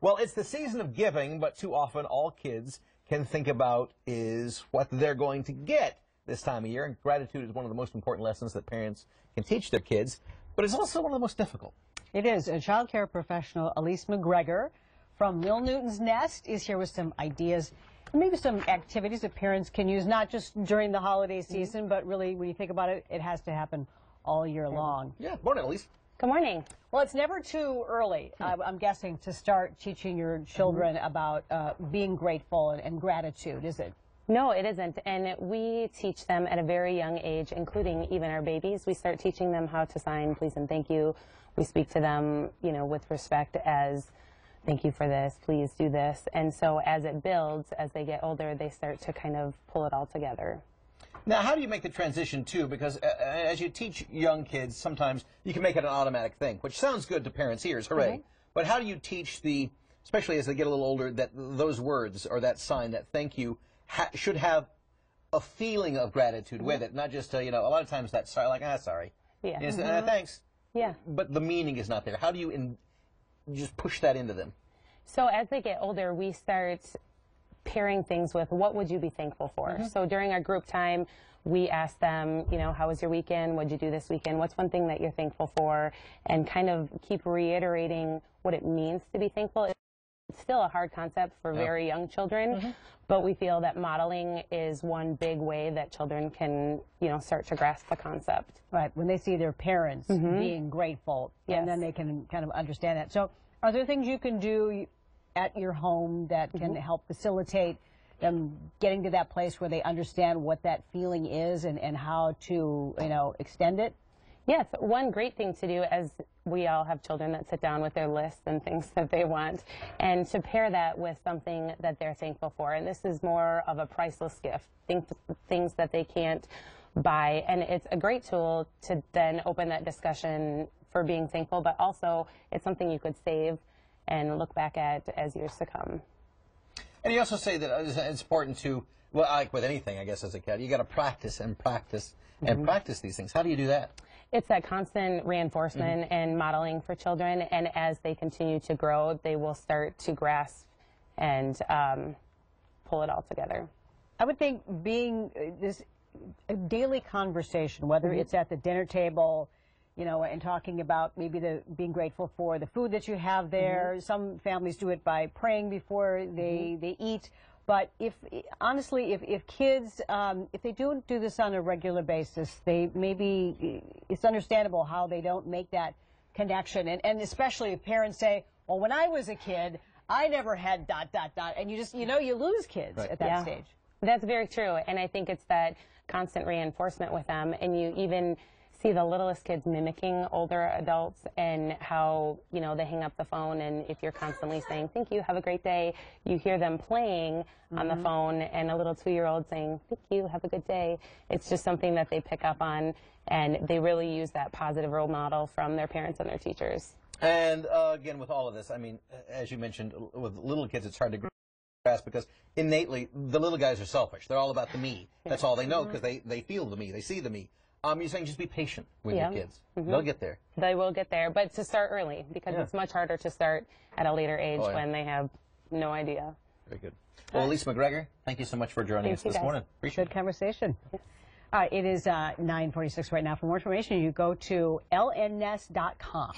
Well, it's the season of giving, but too often all kids can think about is what they're going to get this time of year. And gratitude is one of the most important lessons that parents can teach their kids, but it's also one of the most difficult. It is. A child care professional, Alise McGregor from Lil Newton's Nest, is here with some ideas maybe some activities that parents can use, not just during the holiday mm-hmm. season, but really when you think about it, it has to happen all year mm-hmm. long. Yeah, morning, Alise. Good morning. Well, it's never too early, uh, I'm guessing, to start teaching your children Mm-hmm. about uh, being grateful and, and gratitude, is it? No, it isn't. And we teach them at a very young age, including even our babies. We start teaching them how to sign please and thank you. We speak to them, you know, with respect as thank you for this, please do this. And so as it builds, as they get older, they start to kind of pull it all together. Now, how do you make the transition too? Because uh, as you teach young kids, sometimes you can make it an automatic thing, which sounds good to parents' ears, hooray. Mm-hmm. But how do you teach the, especially as they get a little older, that those words or that sign, that thank you, ha- should have a feeling of gratitude with it, not just uh, you know. A lot of times that's sorry, like ah, sorry, Yeah. It's, "Ah, thanks, Yeah. but the meaning is not there. How do you in, just push that into them? So as they get older, we start pairing things with what would you be thankful for. Mm-hmm. So during our group time, we ask them, you know, how was your weekend? What'd you do this weekend? What's one thing that you're thankful for? And kind of keep reiterating what it means to be thankful. It's still a hard concept for very young children, mm-hmm. but we feel that modeling is one big way that children can, you know, start to grasp the concept. Right, when they see their parents mm-hmm. being grateful, and then. They can kind of understand that. So, are there things you can do at your home that can Mm-hmm. help facilitate them getting to that place where they understand what that feeling is and, and how to, you know, extend it? Yes, one great thing to do as we all have children that sit down with their lists and things that they want, and to pair that with something that they're thankful for. And this is more of a priceless gift, think, things that they can't buy. And it's a great tool to then open that discussion for being thankful, but also it's something you could save and look back at as years to come. And you also say that it's- it's important to, well, like with anything, I guess, as a kid, you got to practice and practice and practice these things. How do you do that? It's that constant reinforcement and modeling for children, and as they continue to grow, they will start to grasp and um, pull it all together. I would think being uh, this daily conversation, whether Mm-hmm. it's at the dinner table, you know, and talking about maybe the being grateful for the food that you have there. Mm-hmm. Some families do it by praying before they they eat. But if honestly, if if kids um, if they don't do this on a regular basis, they maybe it's understandable how they don't make that connection, and and especially if parents say, "Well, when I was a kid." I never had dot dot dot, and you just you know you lose kids at that Yeah. stage. That's very true, and I think it's that constant reinforcement with them, and you even see the littlest kids mimicking older adults and how you know they hang up the phone and if you're constantly saying thank you have a great day you hear them playing on the phone and a little two-year-old saying thank you have a good day it's just something that they pick up on and they really use that positive role model from their parents and their teachers And uh, again, with all of this, I mean, as you mentioned, with little kids, it's hard to grasp because innately the little guys are selfish. They're all about the me. That's all they know because they, they feel the me, they see the me. Um, you're saying just be patient with Yeah. your kids. They'll get there. they will get there but to start early because Yeah. it's much harder to start at a later age Oh, yeah. when they have no idea Very good. Well, Alise McGregor, thank you so much for joining Thank us you, this guys. morning. Appreciate Good conversation. All right, it is uh, 946 right now. For more information, you go to lns.com.